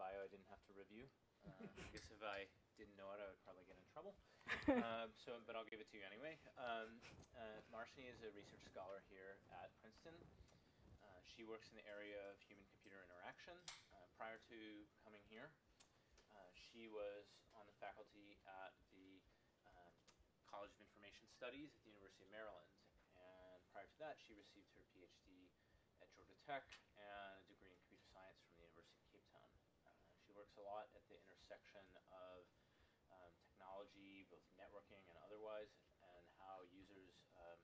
bio I didn't have to review. Uh, I guess if I didn't know it, I would probably get in trouble. uh, so, but I'll give it to you anyway. Um, uh, is a research scholar here at Princeton. Uh, she works in the area of human-computer interaction. Uh, prior to coming here, uh, she was on the faculty at the uh, College of Information Studies at the University of Maryland. And prior to that, she received her PhD at Georgia Tech and a degree in computer science from the University of Cape Town. Uh, she works a lot at the intersection of um, technology, both networking and otherwise, and how users um,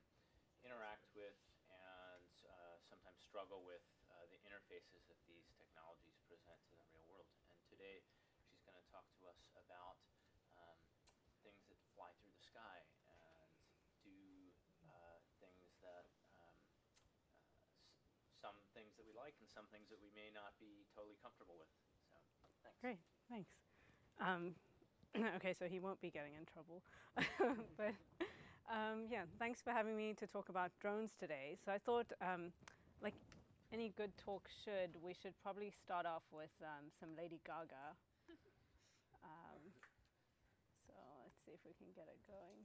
interact with and uh, sometimes struggle with uh, the interfaces that these technologies present to the real world. And today, she's going to talk to us about um, things that fly through the sky and do uh, things that um, uh, some things that we like and some things that we may not be totally comfortable with. Thanks. Great, thanks. Um, okay, so he won't be getting in trouble. but um, yeah, thanks for having me to talk about drones today. So I thought, um, like any good talk should, we should probably start off with um, some Lady Gaga. Um, so let's see if we can get it going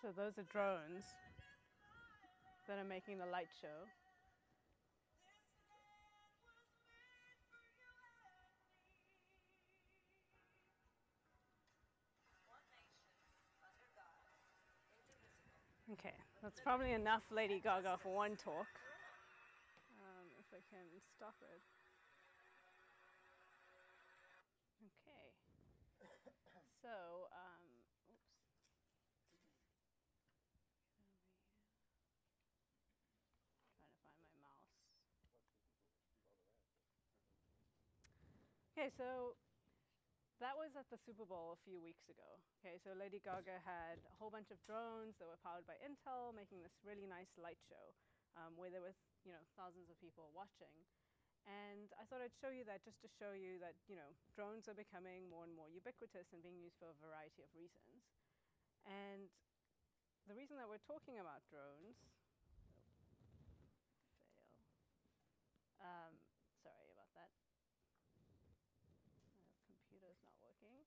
So those are drones that are making the light show. Okay, that's probably enough Lady Gaga for one talk. Um, if I can stop it. Okay. So, um, oops. Trying to find my mouse. Okay, so that was at the Super Bowl a few weeks ago. Okay, so Lady Gaga had a whole bunch of drones that were powered by Intel, making this really nice light show, um, where there were, you know, thousands of people watching. And I thought I'd show you that just to show you that, you know, drones are becoming more and more ubiquitous and being used for a variety of reasons. And the reason that we're talking about drones, oh, fail. Um, sorry about that. My computer's not working.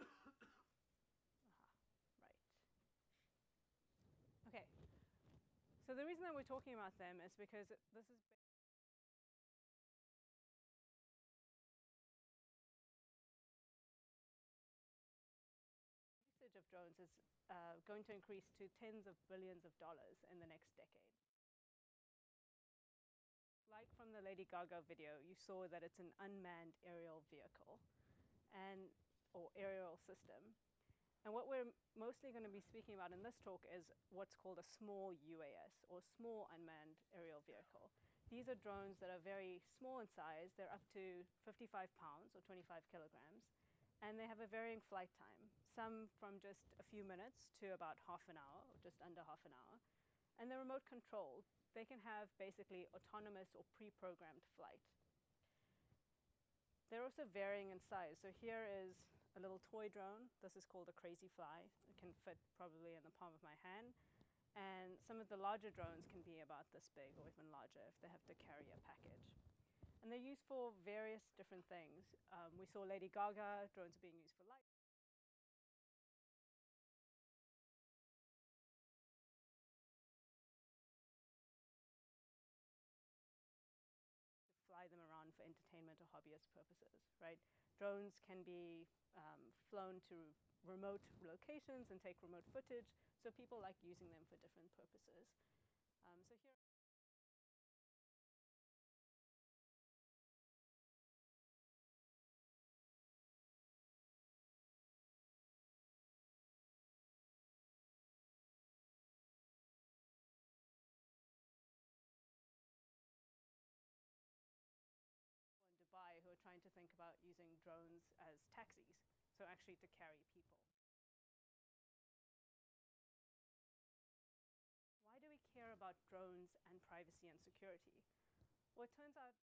Aha, right. Okay. So the reason that we're talking about them is because this is. usage of drones is uh, going to increase to tens of billions of dollars in the next decade. Like from the Lady Gaga video, you saw that it's an unmanned aerial vehicle and or aerial system. And what we're mostly going to be speaking about in this talk is what's called a small UAS or small unmanned aerial vehicle. These are drones that are very small in size. They're up to 55 pounds or 25 kilograms and they have a varying flight time, some from just a few minutes to about half an hour, or just under half an hour. And they're remote controlled. They can have basically autonomous or pre-programmed flight. They're also varying in size. So here is a little toy drone. This is called a Crazyflie. It can fit probably in the palm of my hand. And some of the larger drones can be about this big or even larger if they have to carry a package. And they're used for various different things. Um, we saw Lady Gaga, drones are being used for light. Fly them around for entertainment or hobbyist purposes, right? Drones can be um, flown to remote locations and take remote footage, so people like using them for different purposes. Um, so here. in Dubai who are trying to think about using drones as so actually to carry people. Why do we care about drones and privacy and security? Well, it turns out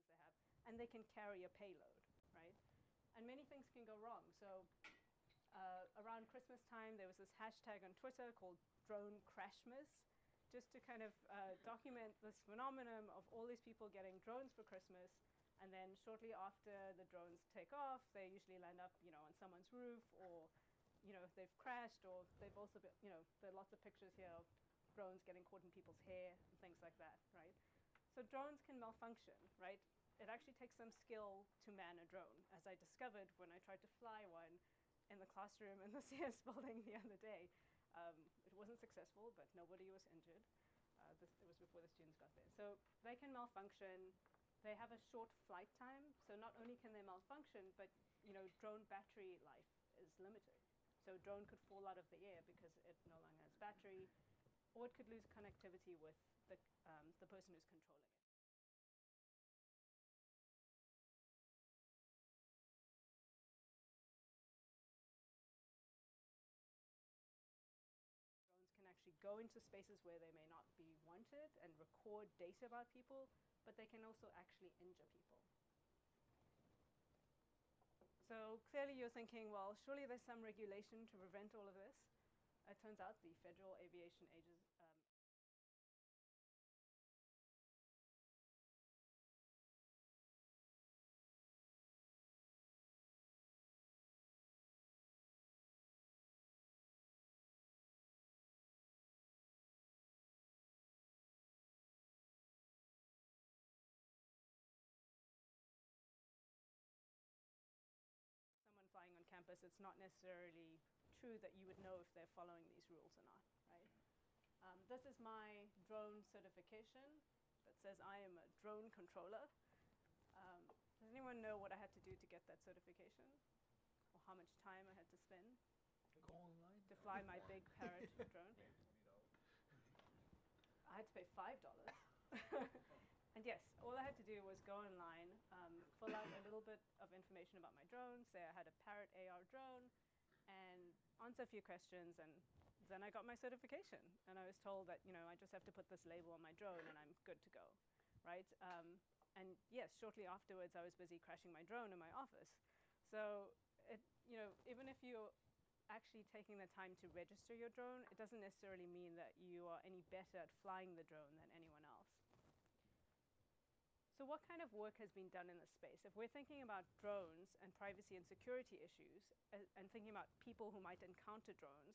they have, and they can carry a payload, right? And many things can go wrong. So uh, around Christmas time, there was this hashtag on Twitter called Drone Crashmas, just to kind of uh, document this phenomenon of all these people getting drones for Christmas, and then shortly after the drones take off, they usually land up, you know, on someone's roof, or, you know, they've crashed, or they've also, been, you know, there are lots of pictures here of drones getting caught in people's hair and things like that, right? So drones can malfunction, right? It actually takes some skill to man a drone, as I discovered when I tried to fly one in the classroom in the CS building the other day. Um, it wasn't successful, but nobody was injured. Uh, this, it was before the students got there. So they can malfunction. They have a short flight time, so not only can they malfunction, but you know, drone battery life is limited. So a drone could fall out of the air because it no longer has battery, or it could lose connectivity with the, um, the person who's controlling it. Into spaces where they may not be wanted and record data about people, but they can also actually injure people. So clearly you're thinking, well, surely there's some regulation to prevent all of this. It turns out the Federal Aviation Agency, it's not necessarily true that you would know if they're following these rules or not, right? Um, this is my drone certification that says I am a drone controller. Um, does anyone know what I had to do to get that certification? Or how much time I had to spend Go online. to fly my big parrot drone? I had to pay five dollars. and yes, all I had to do was go online, um, fill out a little bit of information about my drone, say I had a Parrot AR drone, and answer a few questions, and then I got my certification. And I was told that you know I just have to put this label on my drone, and I'm good to go, right? Um, and yes, shortly afterwards, I was busy crashing my drone in my office. So it, you know, even if you're actually taking the time to register your drone, it doesn't necessarily mean that you are any better at flying the drone than anyone. So what kind of work has been done in this space? If we're thinking about drones and privacy and security issues uh, and thinking about people who might encounter drones,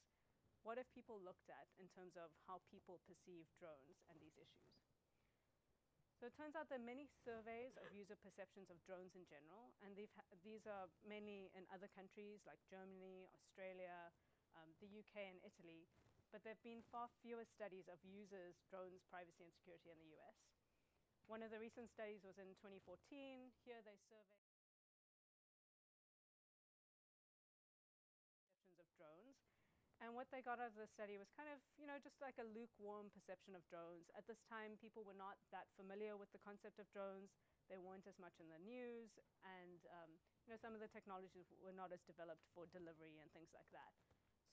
what have people looked at in terms of how people perceive drones and these issues? So it turns out there are many surveys of user perceptions of drones in general, and these are mainly in other countries like Germany, Australia, um, the UK, and Italy. But there have been far fewer studies of users, drones, privacy, and security in the US. One of the recent studies was in 2014. Here they surveyed perceptions of drones. And what they got out of the study was kind of, you know, just like a lukewarm perception of drones. At this time, people were not that familiar with the concept of drones. They weren't as much in the news, and um, you know, some of the technologies were not as developed for delivery and things like that.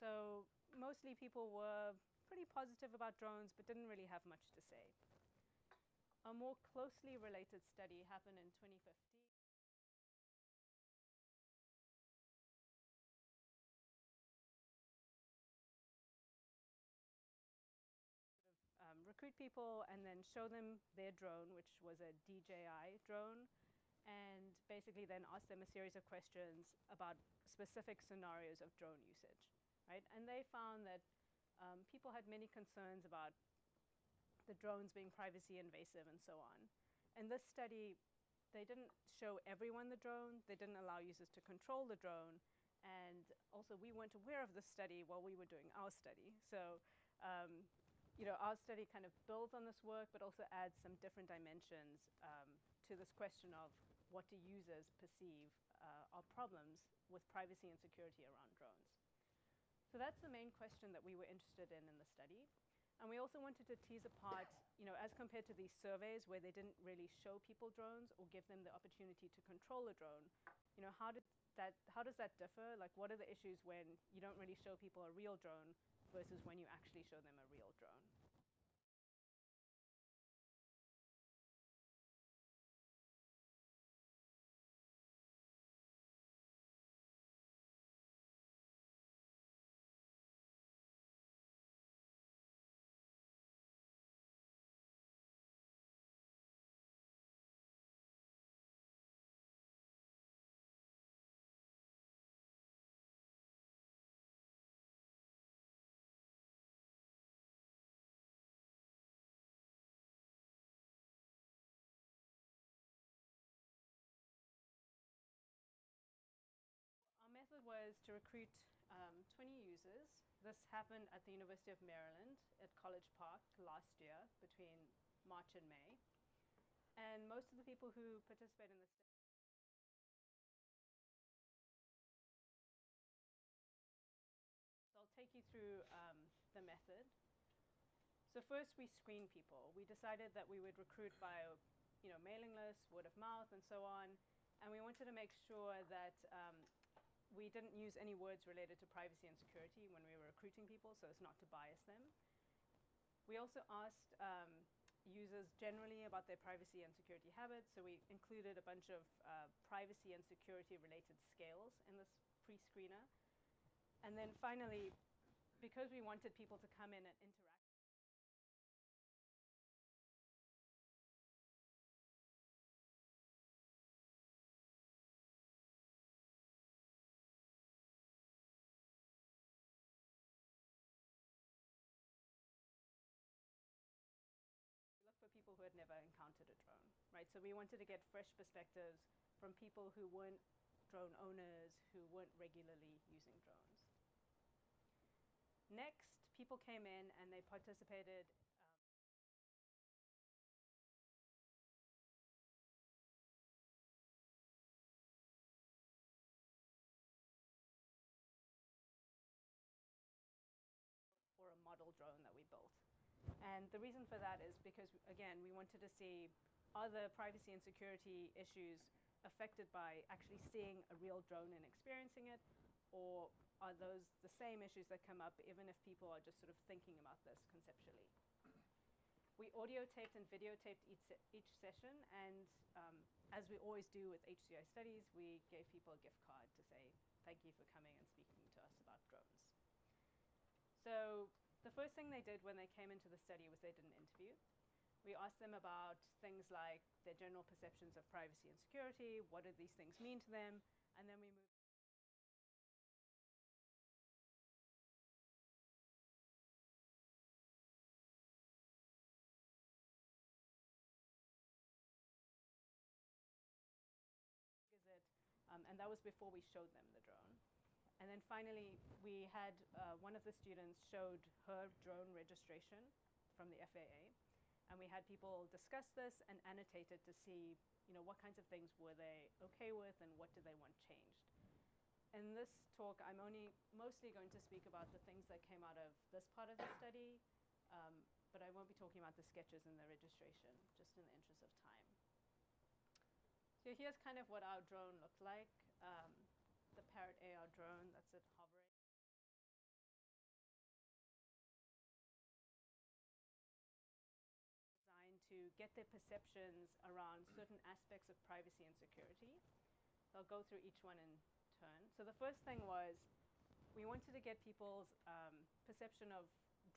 So mostly people were pretty positive about drones, but didn't really have much to say. A more closely related study happened in 2015. um, recruit people and then show them their drone, which was a DJI drone. and basically then ask them a series of questions about specific scenarios of drone usage, right? And they found that um, people had many concerns about the drones being privacy invasive and so on. In this study, they didn't show everyone the drone, they didn't allow users to control the drone, and also we weren't aware of this study while we were doing our study. So, um, you know, our study kind of builds on this work, but also adds some different dimensions um, to this question of what do users perceive uh, are problems with privacy and security around drones. So that's the main question that we were interested in in the study. And we also wanted to tease apart, you know, as compared to these surveys where they didn't really show people drones or give them the opportunity to control a drone, you know, how did that, how does that differ? Like, what are the issues when you don't really show people a real drone versus when you actually show them a real drone? To recruit um, 20 users. This happened at the University of Maryland at College Park last year between March and May. And most of the people who participate in this I'll take you through um, the method. So first we screen people. We decided that we would recruit by you know, mailing lists, word of mouth, and so on. And we wanted to make sure that um, we didn't use any words related to privacy and security when we were recruiting people so as not to bias them. We also asked um, users generally about their privacy and security habits, so we included a bunch of uh, privacy and security related scales in this pre-screener. And then finally, because we wanted people to come in and interact So we wanted to get fresh perspectives from people who weren't drone owners, who weren't regularly using drones. Next, people came in and they participated. Um, or a model drone that we built. And the reason for that is because, again, we wanted to see are the privacy and security issues affected by actually seeing a real drone and experiencing it, or are those the same issues that come up even if people are just sort of thinking about this conceptually? We audio taped and videotaped each, se each session, and um, as we always do with HCI studies, we gave people a gift card to say thank you for coming and speaking to us about drones. So the first thing they did when they came into the study was they did an interview. We asked them about things like their general perceptions of privacy and security, what do these things mean to them, and then we moved. It, um, and that was before we showed them the drone. And then finally, we had uh, one of the students showed her drone registration from the FAA. And we had people discuss this and annotate it to see, you know, what kinds of things were they okay with and what did they want changed. In this talk, I'm only mostly going to speak about the things that came out of this part of the study, um, but I won't be talking about the sketches and the registration, just in the interest of time. So here's kind of what our drone looked like. Um, the Parrot AR drone that's it hovering. get their perceptions around mm. certain aspects of privacy and security. I'll go through each one in turn. So the first thing was we wanted to get people's um, perception of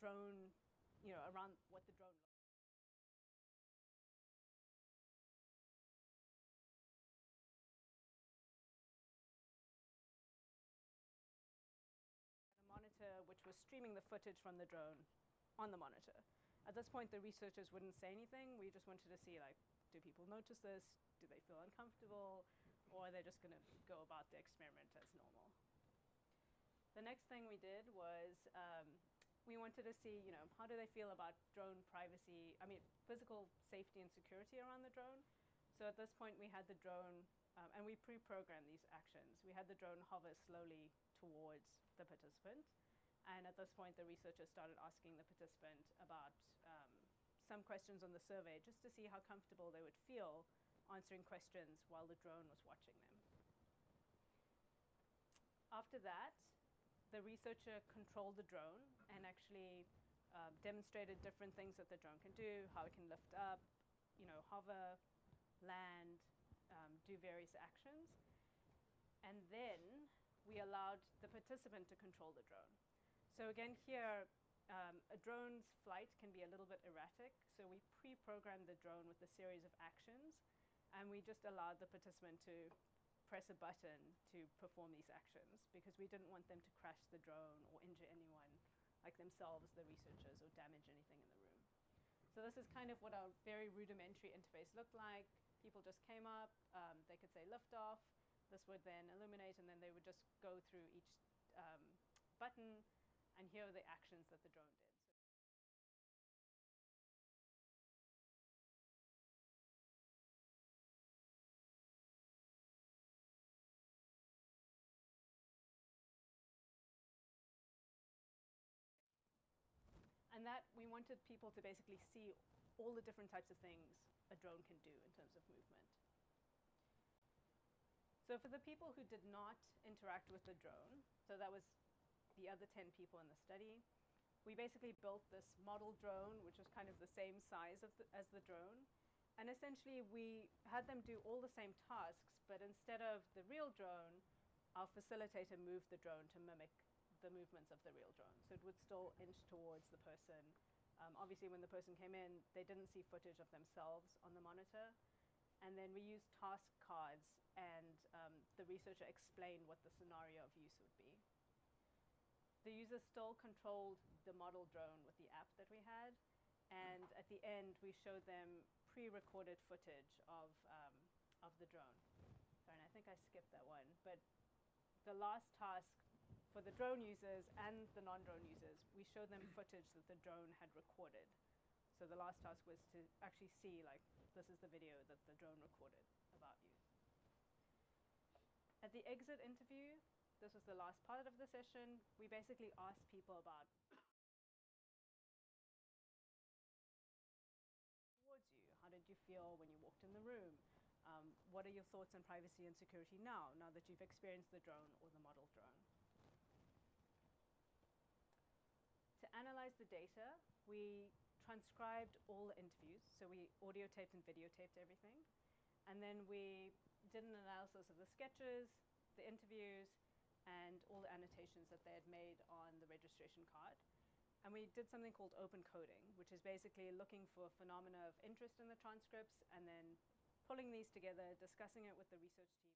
drone, you know, around what the drone monitor which was streaming the footage from the drone on the monitor. At this point, the researchers wouldn't say anything. We just wanted to see, like, do people notice this? Do they feel uncomfortable? Or are they just going to go about the experiment as normal? The next thing we did was um, we wanted to see, you know, how do they feel about drone privacy, I mean, physical safety and security around the drone. So at this point, we had the drone, um, and we pre-programmed these actions. We had the drone hover slowly towards the participant. And at this point, the researchers started asking the participant about um, some questions on the survey just to see how comfortable they would feel answering questions while the drone was watching them. After that, the researcher controlled the drone and actually uh, demonstrated different things that the drone can do, how it can lift up, you know, hover, land, um, do various actions. And then we allowed the participant to control the drone. So again, here, um, a drone's flight can be a little bit erratic. So we pre-programmed the drone with a series of actions, and we just allowed the participant to press a button to perform these actions because we didn't want them to crash the drone or injure anyone, like themselves, the researchers, or damage anything in the room. So this is kind of what our very rudimentary interface looked like. People just came up, um, they could say lift off. This would then illuminate, and then they would just go through each um, button, and here are the actions that the drone did. And that we wanted people to basically see all the different types of things a drone can do in terms of movement. So for the people who did not interact with the drone, so that was the other 10 people in the study, we basically built this model drone, which was kind of the same size the, as the drone. And essentially, we had them do all the same tasks, but instead of the real drone, our facilitator moved the drone to mimic the movements of the real drone. So it would still inch towards the person. Um, obviously, when the person came in, they didn't see footage of themselves on the monitor. And then we used task cards, and um, the researcher explained what the scenario of use would be. The user still controlled the model drone with the app that we had. And at the end, we showed them pre-recorded footage of, um, of the drone. Sorry, and I think I skipped that one. But the last task for the drone users and the non-drone users, we showed them footage that the drone had recorded. So the last task was to actually see, like, this is the video that the drone recorded about you. At the exit interview, this was the last part of the session, we basically asked people about towards you. How did you feel when you walked in the room? Um, what are your thoughts on privacy and security now, now that you've experienced the drone or the model drone? To analyze the data, we transcribed all the interviews. So we audio taped and videotaped everything. And then we did an analysis of the sketches, the interviews, and all the annotations that they had made on the registration card. And we did something called open coding, which is basically looking for phenomena of interest in the transcripts and then pulling these together, discussing it with the research team.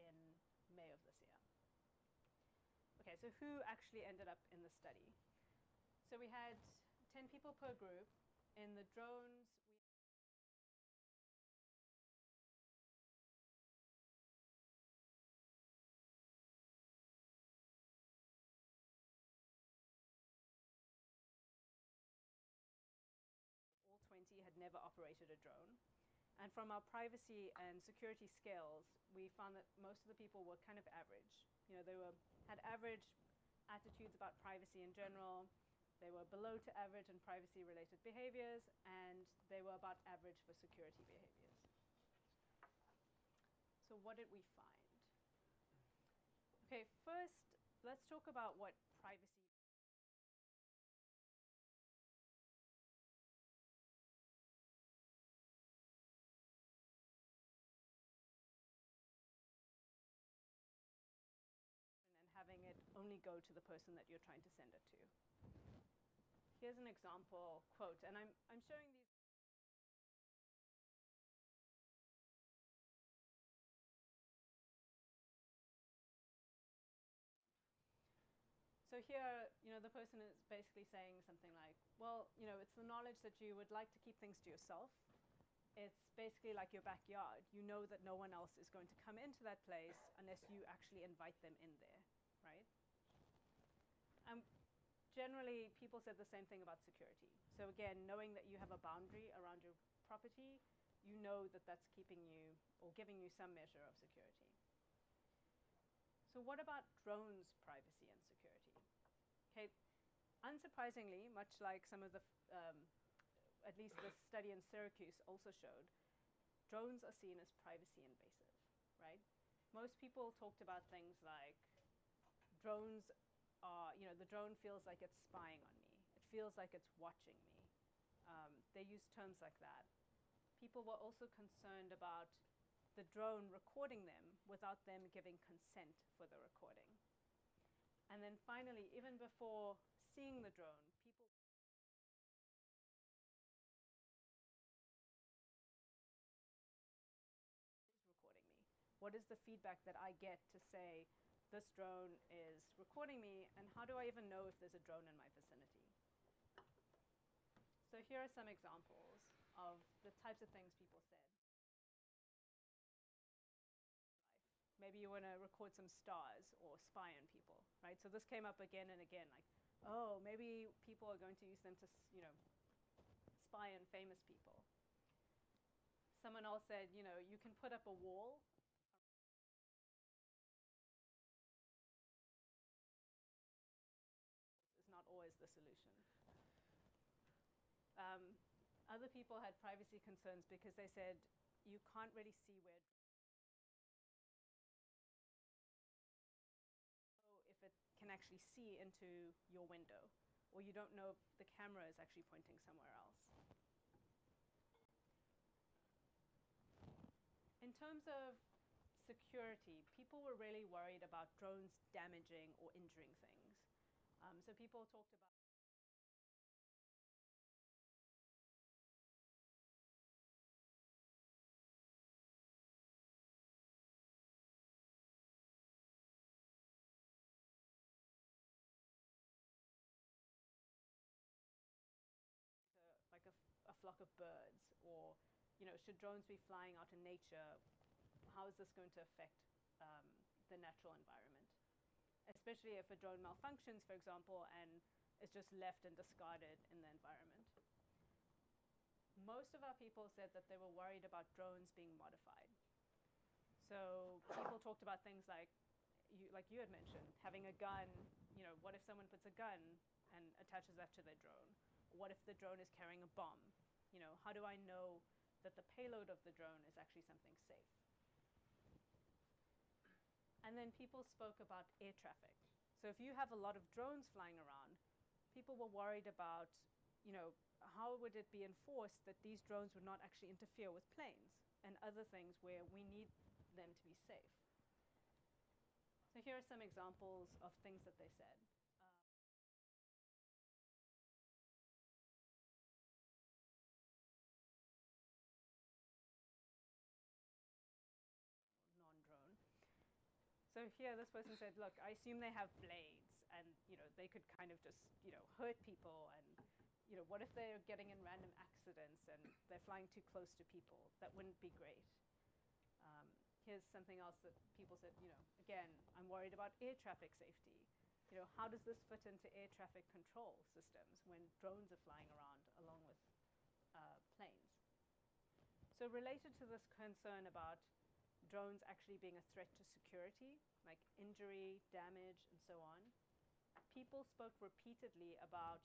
in May of this year. Okay, so who actually ended up in the study? So we had 10 people per group. In the drones, all 20 had never operated a drone. And from our privacy and security scales, we found that most of the people were kind of average. You know, they were had average attitudes about privacy in general. They were below to average in privacy related behaviors, and they were about average for security behaviors. So, what did we find? Okay, first, let's talk about what privacy and having it only go to the person that you're trying to send it to. Here's an example quote, and I'm, I'm showing these. So here, you know, the person is basically saying something like, well, you know, it's the knowledge that you would like to keep things to yourself. It's basically like your backyard. You know that no one else is going to come into that place unless you actually invite them in there, right? Generally, people said the same thing about security. So again, knowing that you have a boundary around your property, you know that that's keeping you or giving you some measure of security. So what about drones' privacy and security? Okay, unsurprisingly, much like some of the, um, at least the study in Syracuse also showed, drones are seen as privacy invasive, right? Most people talked about things like drones are, you know, the drone feels like it's spying on me. It feels like it's watching me. Um, they use terms like that. People were also concerned about the drone recording them without them giving consent for the recording. And then finally, even before seeing the drone, people is recording me. What is the feedback that I get to say this drone is recording me and how do I even know if there's a drone in my vicinity? So here are some examples of the types of things people said. maybe you want to record some stars or spy on people, right? So this came up again and again, like, oh, maybe people are going to use them to, you know, spy on famous people. Someone else said, you know, you can put up a wall. Is not always the solution. Um, other people had privacy concerns because they said you can't really see where if it can actually see into your window, or you don't know if the camera is actually pointing somewhere else. In terms of security, people were really worried about drones damaging or injuring things. Um, so people talked about should drones be flying out in nature how is this going to affect um, the natural environment? Especially if a drone malfunctions for example and is just left and discarded in the environment. Most of our people said that they were worried about drones being modified. So people talked about things like you, like you had mentioned having a gun you know what if someone puts a gun and attaches that to their drone? What if the drone is carrying a bomb? You know, how do I know that the payload of the drone is actually something safe? And then people spoke about air traffic. So if you have a lot of drones flying around, people were worried about, you know, how would it be enforced that these drones would not actually interfere with planes and other things where we need them to be safe. So here are some examples of things that they said. So here, this person said, look, I assume they have blades, and you know they could kind of just you know hurt people, and you know what if they're getting in random accidents and they're flying too close to people? That wouldn't be great. Um, here's something else that people said, you know, again, I'm worried about air traffic safety. You know, how does this fit into air traffic control systems when drones are flying around along with uh, planes? So related to this concern about drones actually being a threat to security, like injury, damage, and so on. People spoke repeatedly about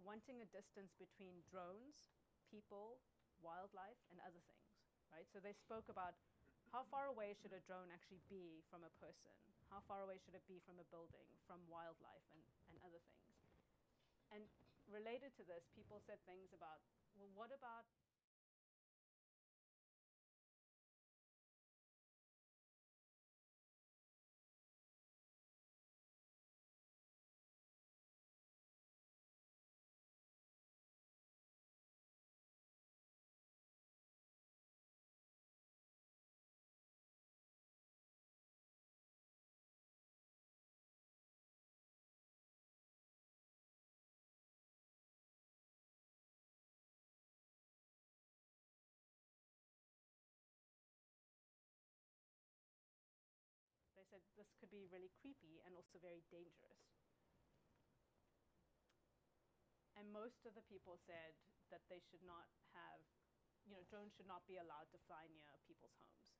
wanting a distance between drones, people, wildlife, and other things, right? So they spoke about how far away should a drone actually be from a person? How far away should it be from a building, from wildlife, and, and other things? And related to this, people said things about, well, what about this could be really creepy and also very dangerous. And most of the people said that they should not have, you know, drones should not be allowed to fly near people's homes,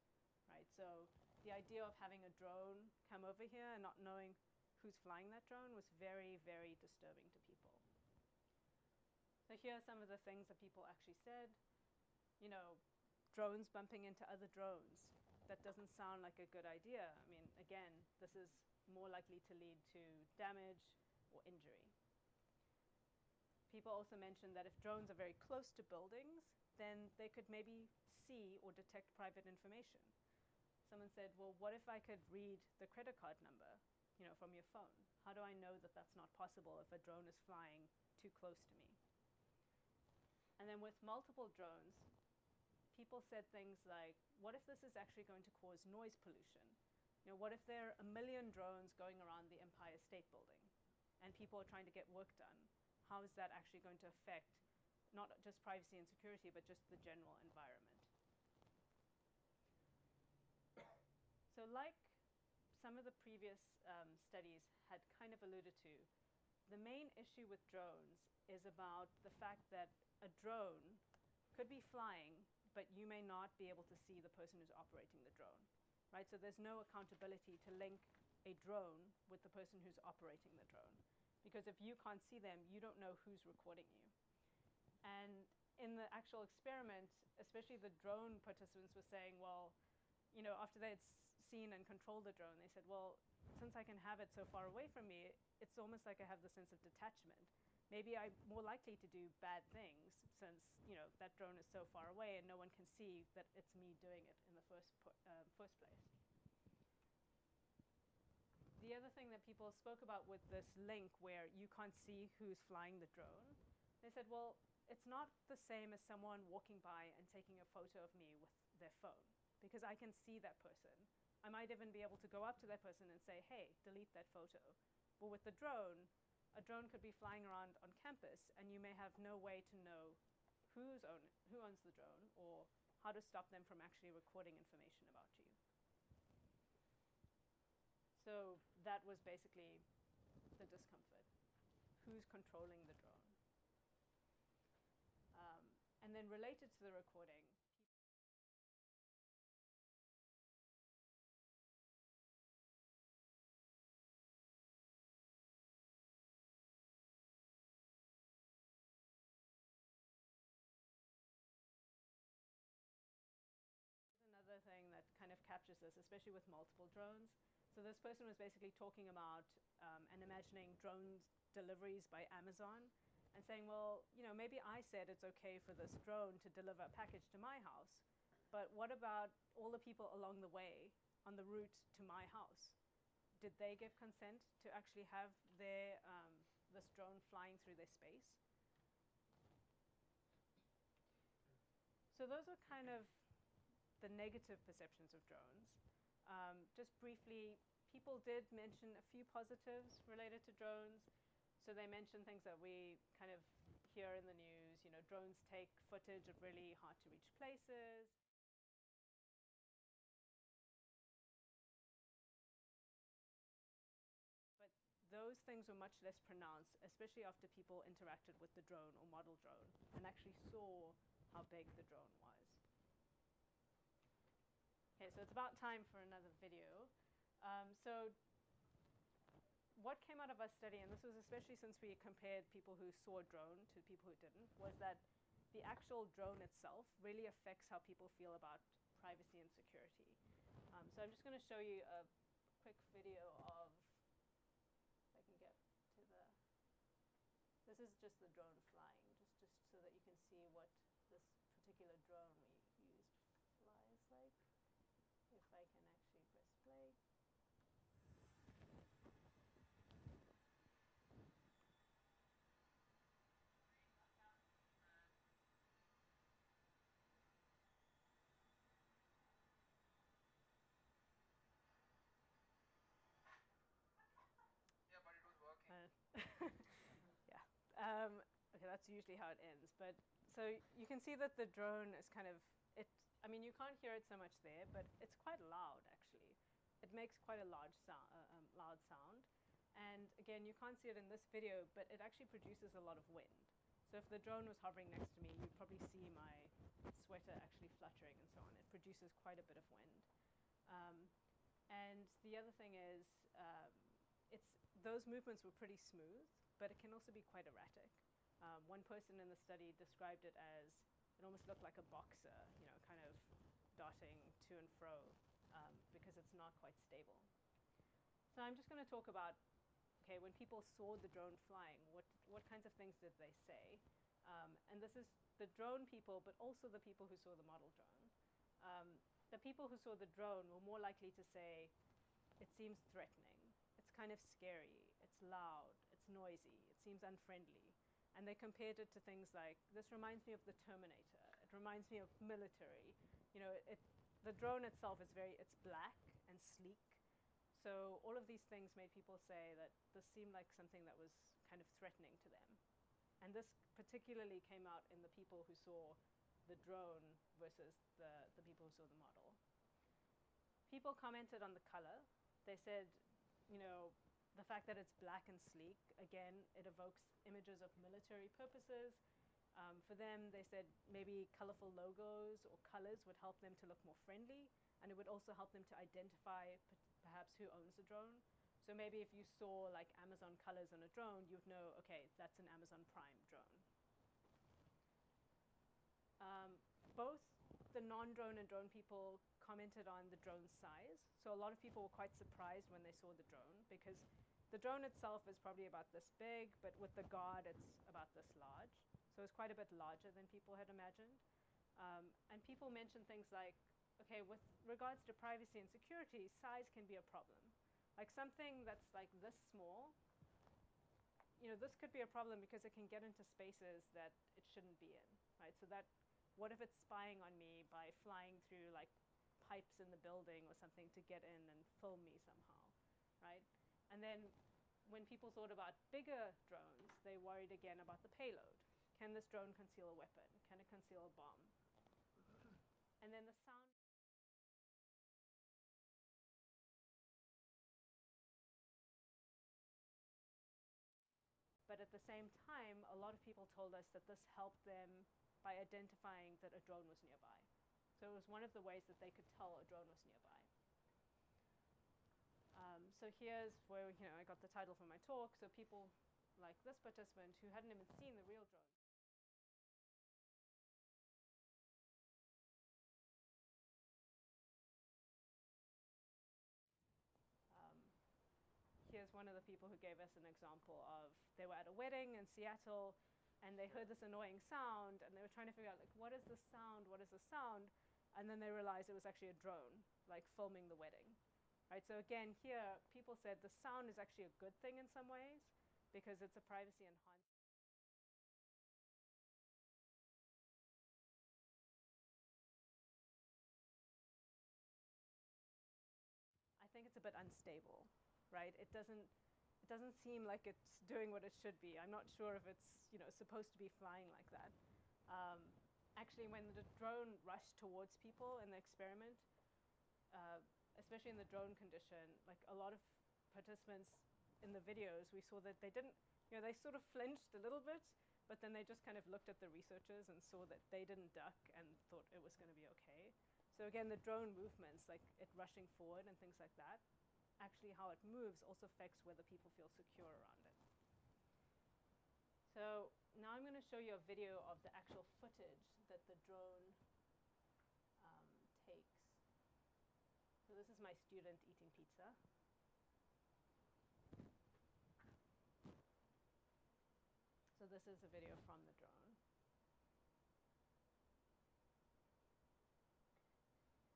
right? So the idea of having a drone come over here and not knowing who's flying that drone was very, very disturbing to people. So here are some of the things that people actually said. You know, drones bumping into other drones. That doesn't sound like a good idea. I mean, again, this is more likely to lead to damage or injury. People also mentioned that if drones are very close to buildings, then they could maybe see or detect private information. Someone said, well, what if I could read the credit card number, you know, from your phone? How do I know that that's not possible if a drone is flying too close to me? And then with multiple drones, people said things like, what if this is actually going to cause noise pollution? You know, what if there are a million drones going around the Empire State Building and people are trying to get work done? How is that actually going to affect not just privacy and security, but just the general environment? So like some of the previous um, studies had kind of alluded to, the main issue with drones is about the fact that a drone could be flying, but you may not be able to see the person who's operating the drone, right? So there's no accountability to link a drone with the person who's operating the drone. Because if you can't see them, you don't know who's recording you. And in the actual experiment, especially the drone participants were saying, well, you know, after they had seen and controlled the drone, they said, well, since I can have it so far away from me, it's almost like I have the sense of detachment. Maybe I'm more likely to do bad things since, you know, that drone is so far away and no one can see that it's me doing it in the first, uh, first place. The other thing that people spoke about with this link where you can't see who's flying the drone, they said, well, it's not the same as someone walking by and taking a photo of me with their phone because I can see that person. I might even be able to go up to that person and say, hey, delete that photo. But with the drone, a drone could be flying around on campus and you may have no way to know who's own, who owns the drone or how to stop them from actually recording information about you. So that was basically the discomfort. Who's controlling the drone? Um, and then related to the recording, especially with multiple drones. So this person was basically talking about um, and imagining drone deliveries by Amazon and saying, well, you know, maybe I said it's okay for this drone to deliver a package to my house, but what about all the people along the way on the route to my house? Did they give consent to actually have their, um, this drone flying through their space? So those are kind of the negative perceptions of drones. Um, just briefly, people did mention a few positives related to drones. So they mentioned things that we kind of hear in the news. You know, drones take footage of really hard to reach places. But those things were much less pronounced, especially after people interacted with the drone or model drone and actually saw how big the drone was. Okay, so it's about time for another video. Um, so what came out of our study, and this was especially since we compared people who saw a drone to people who didn't, was that the actual drone itself really affects how people feel about privacy and security. Um, so I'm just going to show you a quick video of, if I can get to the, this is just the drone flying, just, just so that you can see what this particular drone we used flies like if I can actually press play. Yeah, but it was working. Uh, yeah. Um, okay, that's usually how it ends. But so you can see that the drone is kind of it. I mean, you can't hear it so much there, but it's quite loud actually. it makes quite a large sound, uh, um, loud sound. And again, you can't see it in this video, but it actually produces a lot of wind. So if the drone was hovering next to me, you'd probably see my sweater actually fluttering and so on. It produces quite a bit of wind. Um, and the other thing is, um, it's, those movements were pretty smooth, but it can also be quite erratic. Um, one person in the study described it as it almost looked like a boxer, you know, kind of darting to and fro um, because it's not quite stable. So I'm just going to talk about okay, when people saw the drone flying, what, what kinds of things did they say? Um, and this is the drone people, but also the people who saw the model drone. Um, the people who saw the drone were more likely to say, it seems threatening, it's kind of scary, it's loud, it's noisy, it seems unfriendly. And they compared it to things like, this reminds me of the Terminator, it reminds me of military. You know, it, the drone itself is very, it's black and sleek, so all of these things made people say that this seemed like something that was kind of threatening to them. And this particularly came out in the people who saw the drone versus the, the people who saw the model. People commented on the color. They said, you know, the fact that it's black and sleek, again, it evokes images of military purposes. Um, for them, they said maybe colorful logos or colors would help them to look more friendly, and it would also help them to identify perhaps who owns the drone. So maybe if you saw like Amazon colors on a drone, you'd know, okay, that's an Amazon Prime drone. Um, both the non-drone and drone people commented on the drone size. So a lot of people were quite surprised when they saw the drone because the drone itself is probably about this big, but with the guard, it's about this large. So it's quite a bit larger than people had imagined. Um, and people mentioned things like, okay, with regards to privacy and security, size can be a problem. Like something that's like this small, you know, this could be a problem because it can get into spaces that it shouldn't be in, right? So that, what if it's spying on me by flying through like pipes in the building or something to get in and film me somehow, right? And then when people thought about bigger drones, they worried again about the payload. Can this drone conceal a weapon? Can it conceal a bomb? And then the sound. But at the same time, a lot of people told us that this helped them by identifying that a drone was nearby. So it was one of the ways that they could tell a drone was nearby. Um, so here's where you know I got the title for my talk. So people like this participant who hadn't even seen the real drone. Um, here's one of the people who gave us an example of they were at a wedding in Seattle and they heard this annoying sound and they were trying to figure out like what is the sound? What is the sound? And then they realized it was actually a drone like filming the wedding right? So again here people said the sound is actually a good thing in some ways because it's a privacy enhanced I think it's a bit unstable right? It doesn't it doesn't seem like it's doing what it should be. I'm not sure if it's you know supposed to be flying like that. Um, actually, when the drone rushed towards people in the experiment, uh, especially in the drone condition, like a lot of participants in the videos, we saw that they didn't, you know, they sort of flinched a little bit, but then they just kind of looked at the researchers and saw that they didn't duck and thought it was going to be okay. So again, the drone movements, like it rushing forward and things like that, actually how it moves also affects whether people feel secure around it. So now I'm going to show you a video of the actual footage that the drone um, takes. So this is my student eating pizza. So this is a video from the drone.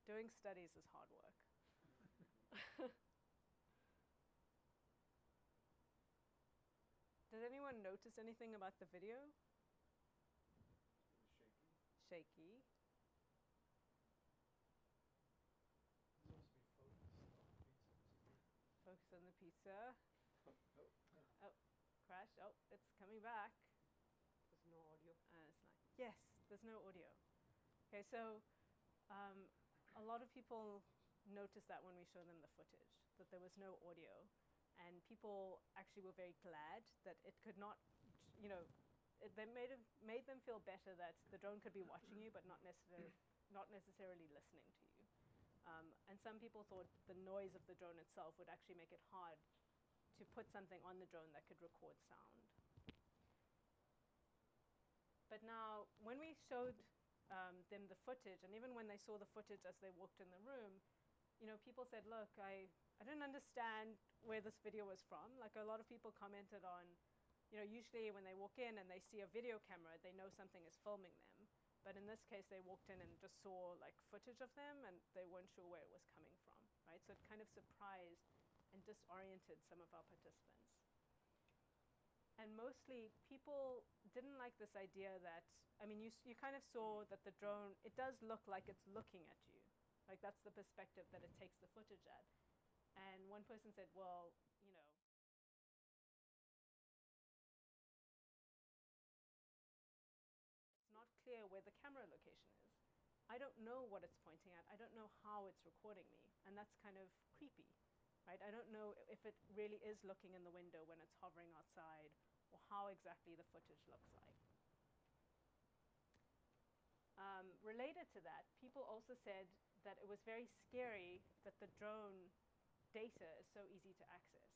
Doing studies is hard work. Did anyone notice anything about the video? shaky. Shaky. It's supposed to be focused on the pizza. Focus on the pizza. Oh, Crash. Oh, it's coming back. there's no audio. Uh, it's like, yes, there's no audio. Okay, so um, a lot of people noticed that when we show them the footage, that there was no audio. And people actually were very glad that it could not, you know, it, they made, made them feel better that the drone could be watching you but not, necessar- not necessarily listening to you. Um, and some people thought the noise of the drone itself would actually make it hard to put something on the drone that could record sound. But now, when we showed um, them the footage, and even when they saw the footage as they walked in the room, you know, people said, "Look, I I didn't understand where this video was from." Like a lot of people commented on, you know, usually when they walk in and they see a video camera, they know something is filming them. But in this case, they walked in and just saw like footage of them, and they weren't sure where it was coming from, right? So it kind of surprised and disoriented some of our participants. And mostly, people didn't like this idea that, I mean, you, you kind of saw that the drone, it does look like it's looking at you. Like, that's the perspective that it takes the footage at. And one person said, well, you know, it's not clear where the camera location is. I don't know what it's pointing at. I don't know how it's recording me. And that's kind of creepy, right? I don't know if it really is looking in the window when it's hovering outside or how exactly the footage looks like. Um, related to that, people also said that it was very scary that the drone data is so easy to access.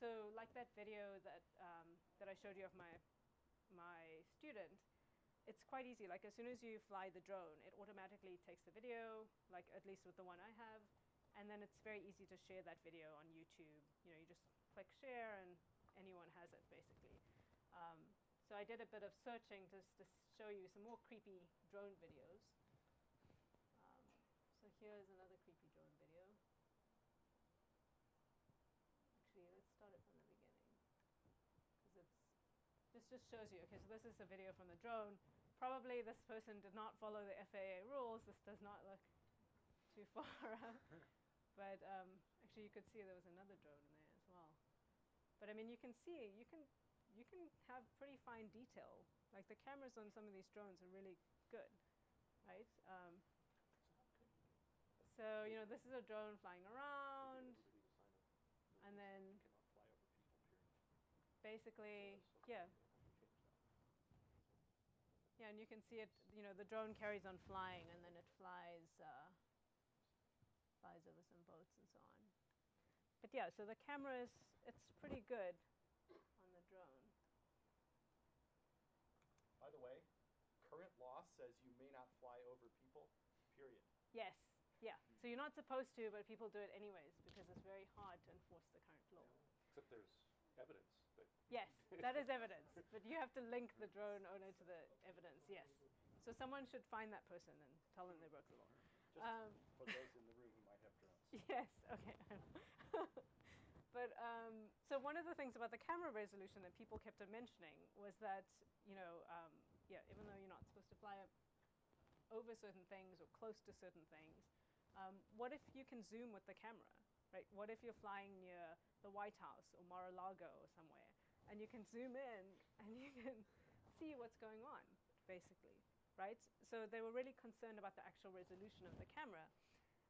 So, like that video that um, that I showed you of my my student, it's quite easy. Like as soon as you fly the drone, it automatically takes the video, like at least with the one I have, and then it's very easy to share that video on YouTube. You know, you just click share and anyone has it basically. Um, so I did a bit of searching just to show you some more creepy drone videos. Um, so here's another creepy drone video. Actually, let's start it from the beginning because it's this just shows you. Okay, so this is a video from the drone. Probably this person did not follow the FAA rules. This does not look too far out. But um, actually, you could see there was another drone in there as well. But I mean, you can see you can you can have pretty fine detail. Like the cameras on some of these drones are really good, right? Um, so you know, this is a drone flying around, and then basically, yeah, yeah, and you can see it. You know, the drone carries on flying, and then it flies uh, flies over some boats and so on. But yeah, so the camera is it's pretty good on the drone. By the way, current law says you may not fly over people, period. Yes, yeah. So you're not supposed to, but people do it anyways because it's very hard to enforce the current law. Except there's evidence that. Yes, that is evidence, but you have to link the drone owner to the evidence. Yes. So someone should find that person and tell them they broke the law. Just Um, for those in the room who might have drones. Yes. Okay. but um, so one of the things about the camera resolution that people kept on mentioning was that you know, um, yeah, even though you're not supposed to fly over certain things or close to certain things, um, what if you can zoom with the camera, right? What if you're flying near the White House or Mar-a-Lago or somewhere, and you can zoom in and you can see what's going on, basically, right? So they were really concerned about the actual resolution of the camera.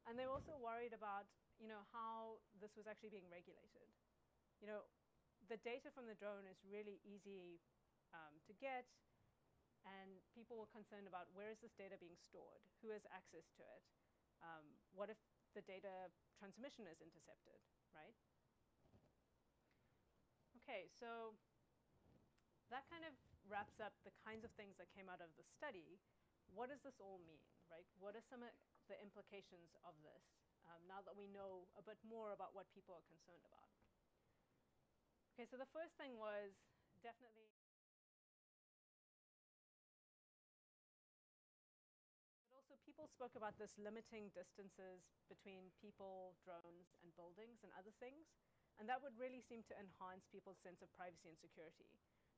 And they were also worried about, you know, how this was actually being regulated. You know, the data from the drone is really easy um, to get, and people were concerned about where is this data being stored, who has access to it, um, what if the data transmission is intercepted, right? Okay, so that kind of wraps up the kinds of things that came out of the study. What does this all mean, right? What are some of the implications of this um, now that we know a bit more about what people are concerned about? Okay, so the first thing was definitely. People spoke about this limiting distances between people, drones, and buildings and other things. And that would really seem to enhance people's sense of privacy and security.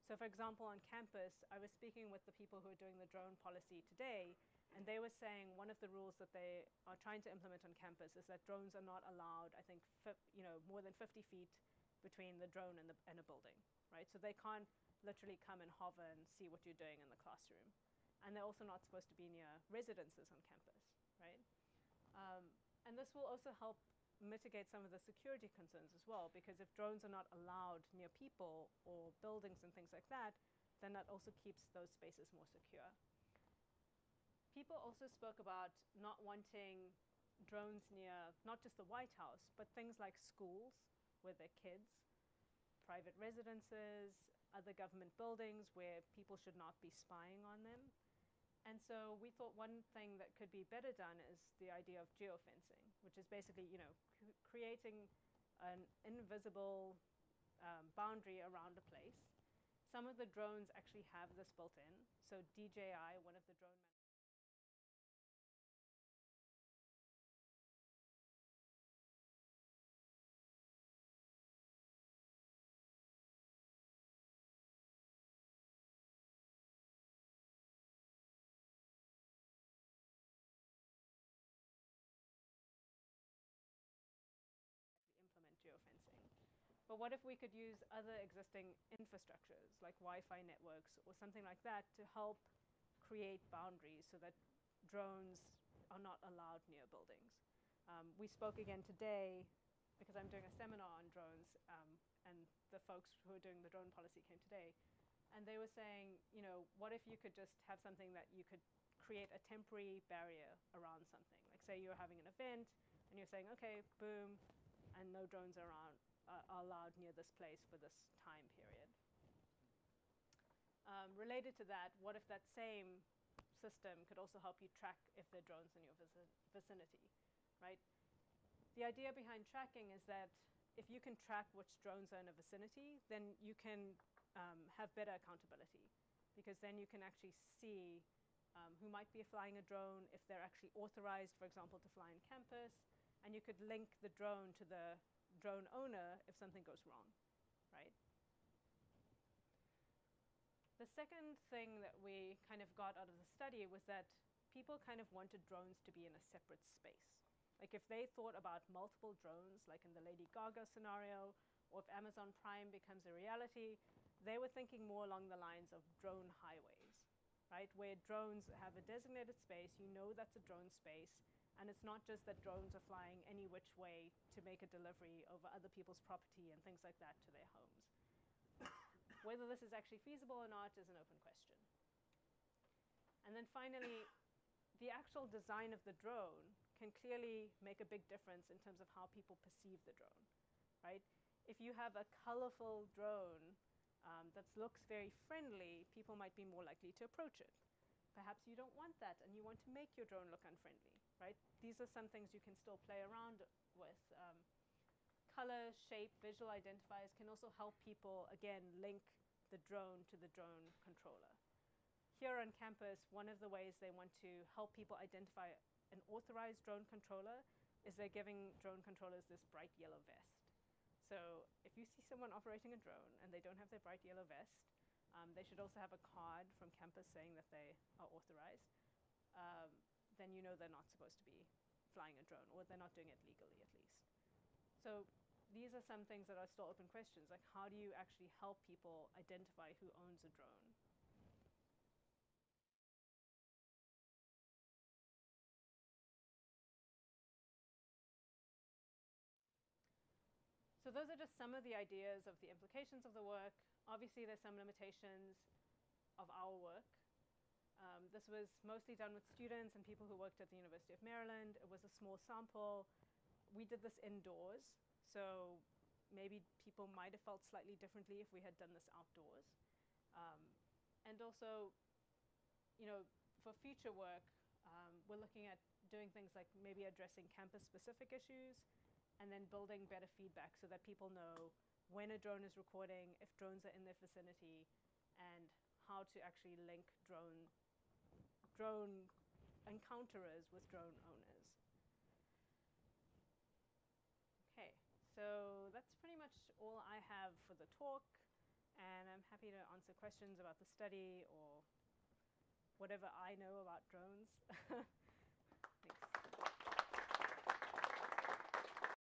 So, for example, on campus, I was speaking with the people who are doing the drone policy today, and they were saying one of the rules that they are trying to implement on campus is that drones are not allowed, I think, you know, more than 50 feet between the drone and, the, and a building, right? So they can't literally come and hover and see what you're doing in the classroom. And they're also not supposed to be near residences on campus, right? Um, and this will also help mitigate some of the security concerns as well, because if drones are not allowed near people or buildings and things like that, then that also keeps those spaces more secure. People also spoke about not wanting drones near not just the White House, but things like schools with their kids, private residences, other government buildings where people should not be spying on them. And so we thought one thing that could be better done is the idea of geofencing, which is basically, you know, creating an invisible um, boundary around a place. Some of the drones actually have this built in. So DJI, one of the drone But what if we could use other existing infrastructures like Wi-Fi networks or something like that to help create boundaries so that drones are not allowed near buildings? Um, we spoke again today because I'm doing a seminar on drones, um, and the folks who are doing the drone policy came today, and they were saying, you know, what if you could just have something that you could create a temporary barrier around something? Like, say you're having an event, and you're saying, okay, boom, and no drones are, around, uh, are allowed near this place for this time period. Um, related to that, what if that same system could also help you track if there are drones in your vici- vicinity, right? The idea behind tracking is that if you can track which drones are in a vicinity, then you can um, have better accountability because then you can actually see um, who might be flying a drone, if they're actually authorized, for example, to fly on campus, and you could link the drone to the drone owner if something goes wrong, right? The second thing that we kind of got out of the study was that people kind of wanted drones to be in a separate space. Like if they thought about multiple drones, like in the Lady Gaga scenario, or if Amazon Prime becomes a reality, they were thinking more along the lines of drone highways, right? Where drones have a designated space, you know that's a drone space, and it's not just that drones are flying any which way to make a delivery over other people's property and things like that to their homes. Whether this is actually feasible or not is an open question. And then finally, the actual design of the drone can clearly make a big difference in terms of how people perceive the drone, right? If you have a colorful drone um, that looks very friendly, people might be more likely to approach it. Perhaps you don't want that and you want to make your drone look unfriendly, right? These are some things you can still play around with. Um, color, shape, visual identifiers can also help people, again, link the drone to the drone controller. Here on campus, one of the ways they want to help people identify an authorized drone controller is they're giving drone controllers this bright yellow vest. So if you see someone operating a drone and they don't have their bright yellow vest, um, they should also have a card from campus saying that they are authorized. Um, then you know they're not supposed to be flying a drone or they're not doing it legally at least. So these are some things that are still open questions, like how do you actually help people identify who owns a drone? So those are just some of the ideas of the implications of the work. Obviously, there's some limitations of our work. Um, this was mostly done with students and people who worked at the University of Maryland. It was a small sample. We did this indoors, so maybe people might have felt slightly differently if we had done this outdoors. Um, and also, you know, for future work, um, we're looking at doing things like maybe addressing campus-specific issues, and then building better feedback so that people know when a drone is recording, if drones are in their vicinity, and how to actually link drone drone encounterers with drone owners. Okay, so that's pretty much all I have for the talk, and I'm happy to answer questions about the study or whatever I know about drones. Thanks.